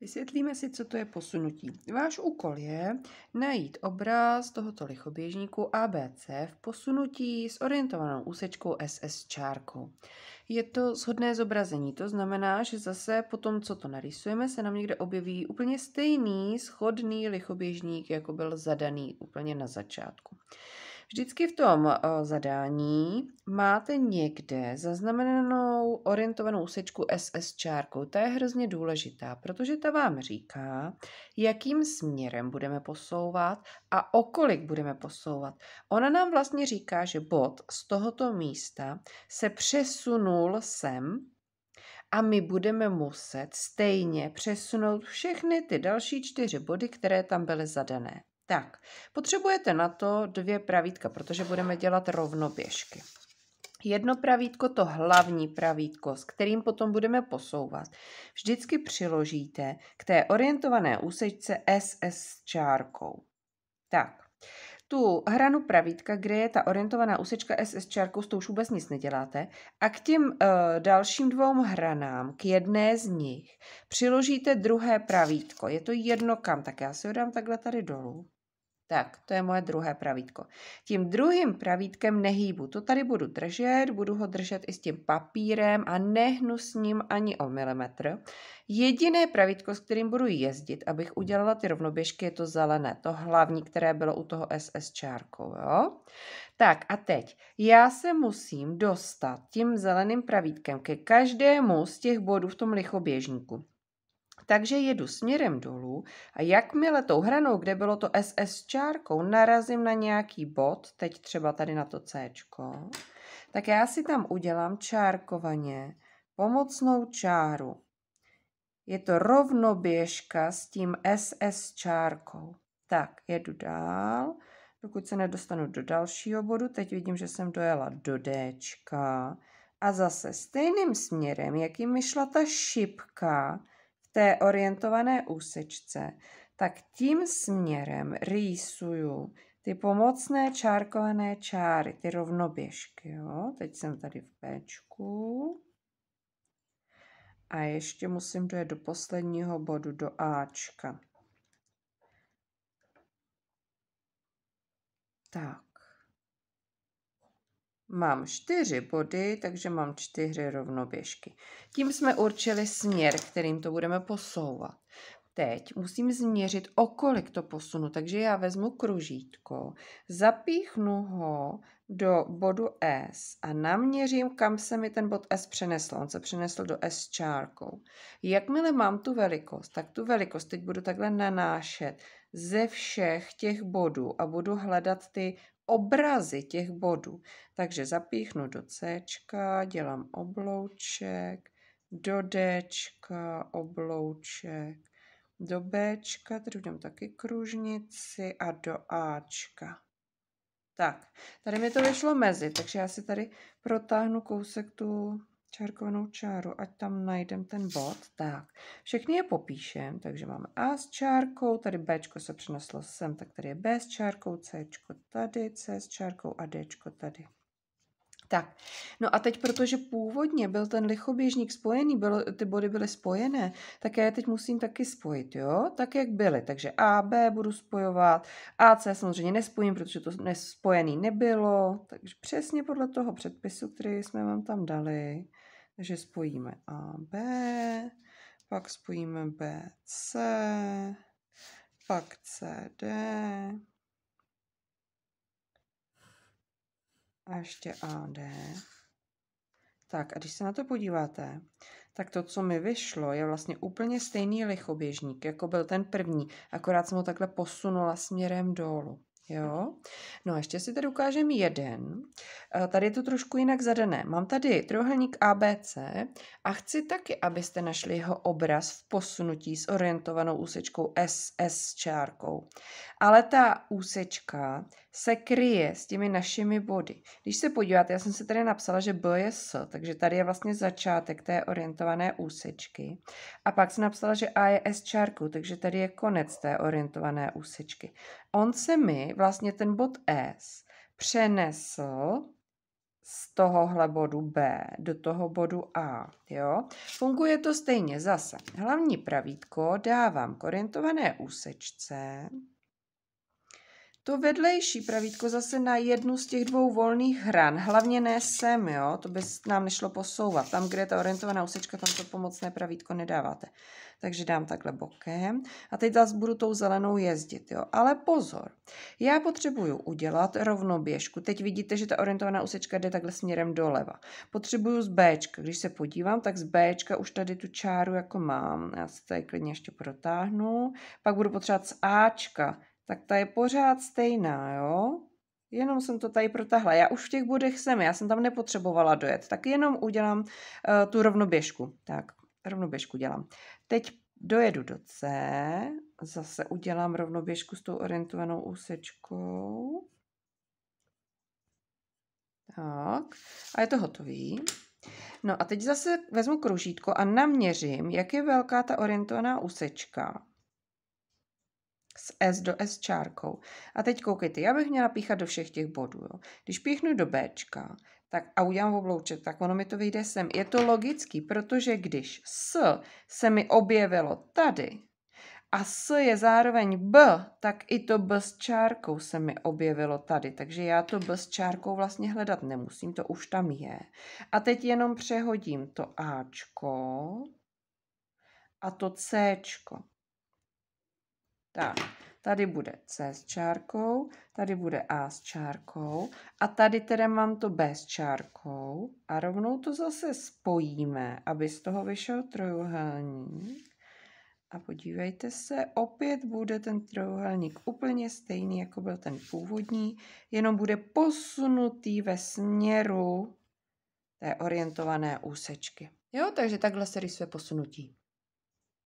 Vysvětlíme si, co to je posunutí. Váš úkol je najít obraz tohoto lichoběžníku ABC v posunutí s orientovanou úsečkou SS čárkou. Je to shodné zobrazení, to znamená, že zase po tom, co to narysujeme, se nám někde objeví úplně stejný schodný lichoběžník, jako byl zadaný úplně na začátku. Vždycky v tom uh, zadání máte někde zaznamenanou orientovanou sečku SS čárkou. Ta je hrozně důležitá, protože ta vám říká, jakým směrem budeme posouvat a o kolik budeme posouvat. Ona nám vlastně říká, že bod z tohoto místa se přesunul sem, a my budeme muset stejně přesunout všechny ty další čtyři body, které tam byly zadané. Tak, potřebujete na to dvě pravítka, protože budeme dělat rovnoběžky. Jedno pravítko, to hlavní pravítko, s kterým potom budeme posouvat, vždycky přiložíte k té orientované úsečce SS čárkou. Tak, tu hranu pravítka, kde je ta orientovaná úsečka SS čárkou, s tou už vůbec nic neděláte. A k těm uh, dalším dvou hranám, k jedné z nich, přiložíte druhé pravítko. Je to jedno kam, tak já si ho dám takhle tady dolů. Tak, to je moje druhé pravítko. Tím druhým pravítkem nehýbu. To tady budu držet, budu ho držet i s tím papírem a nehnu s ním ani o milimetr. Jediné pravítko, s kterým budu jezdit, abych udělala ty rovnoběžky, je to zelené, to hlavní, které bylo u toho SS čárkou. Jo? Tak a teď, já se musím dostat tím zeleným pravítkem ke každému z těch bodů v tom lichoběžníku. Takže jedu směrem dolů a jakmile tou hranou, kde bylo to SS čárkou, narazím na nějaký bod, teď třeba tady na to C, tak já si tam udělám čárkovaně pomocnou čáru. Je to rovnoběžka s tím SS čárkou. Tak, jedu dál, dokud se nedostanu do dalšího bodu. Teď vidím, že jsem dojela do D. A zase stejným směrem, jakým mi šla ta šipka, té orientované úsečce, tak tím směrem rýsuju ty pomocné čárkované čáry, ty rovnoběžky. Jo? Teď jsem tady v Bčku. A ještě musím dojet do posledního bodu, do Ačka. Tak. Mám čtyři body, takže mám čtyři rovnoběžky. Tím jsme určili směr, kterým to budeme posouvat. Teď musím změřit, o kolik to posunu, takže já vezmu kružítko, zapíchnu ho do bodu S a naměřím, kam se mi ten bod S přenesl. On se přenesl do S čárkou. Jakmile mám tu velikost, tak tu velikost teď budu takhle nanášet ze všech těch bodů a budu hledat ty obrazy těch bodů. Takže zapíchnu do C, dělám oblouček, do D, oblouček, do B, tady udělám taky kružnici a do A. Tak, tady mi to vyšlo mezi, takže já si tady protáhnu kousek tu čárkovanou čáru, ať tam najdem ten bod. Tak, všechny je popíšem, takže máme A s čárkou, tady B se přeneslo sem, tak tady je B s čárkou, C tady, C s čárkou a D tady. Tak, no a teď, protože původně byl ten lichoběžník spojený, bylo, ty body byly spojené, tak já je teď musím taky spojit, jo? Tak, jak byly. Takže A, B budu spojovat, A, C samozřejmě nespojím, protože to nespojený nebylo, takže přesně podle toho předpisu, který jsme vám tam dali. Takže spojíme A, B, pak spojíme B, C, pak C, D, a ještě AD. Tak a když se na to podíváte, tak to, co mi vyšlo, je vlastně úplně stejný lichoběžník, jako byl ten první, akorát jsem ho takhle posunula směrem dolů. Jo? No a ještě si tady ukážem jeden. Eh, tady je to trošku jinak zadané. Mám tady trojuhelník ABC a chci taky, abyste našli jeho obraz v posunutí s orientovanou úsečkou SS čárkou. Ale ta úsečka se kryje s těmi našimi body. Když se podíváte, já jsem si tady napsala, že B je S, takže tady je vlastně začátek té orientované úsečky. A pak jsem napsala, že A je S čárkou, takže tady je konec té orientované úsečky. On se mi vlastně ten bod S přenesl z tohohle bodu B do toho bodu A. Jo? Funguje to stejně zase. Hlavní pravítko dávám k orientované úsečce. To vedlejší pravítko zase na jednu z těch dvou volných hran, hlavně ne sem, jo? to by nám nešlo posouvat. Tam, kde je ta orientovaná úsečka, tam to pomocné pravítko nedáváte. Takže dám takhle bokem a teď zase budu tou zelenou jezdit. Jo? Ale pozor, já potřebuju udělat rovnoběžku. Teď vidíte, že ta orientovaná úsečka jde takhle směrem doleva. Potřebuju z B. Když se podívám, tak z B už tady tu čáru jako mám. Já se tady klidně ještě protáhnu. Pak budu potřebovat z Ačka tak ta je pořád stejná, jo? Jenom jsem to tady protahla. Já už v těch bodech jsem, já jsem tam nepotřebovala dojet, tak jenom udělám uh, tu rovnoběžku. Tak, rovnoběžku dělám. Teď dojedu do C, zase udělám rovnoběžku s tou orientovanou úsečkou. Tak, a je to hotový. No a teď zase vezmu kružítko a naměřím, jak je velká ta orientovaná úsečka S do S čárkou. A teď koukejte, já bych měla píchat do všech těch bodů. Jo. Když píchnu do B, tak a udělám oblouček, tak ono mi to vyjde sem. Je to logický, protože když S se mi objevilo tady a S je zároveň B, tak i to B s čárkou se mi objevilo tady. Takže já to B s čárkou vlastně hledat nemusím, to už tam je. A teď jenom přehodím to Ačko a to Cčko. Tak, tady bude C s čárkou, tady bude A s čárkou a tady teda mám to B s čárkou a rovnou to zase spojíme, aby z toho vyšel trojuhelník. A podívejte se, opět bude ten trojuhelník úplně stejný, jako byl ten původní, jenom bude posunutý ve směru té orientované úsečky. Jo, takže takhle se rysuje posunutí.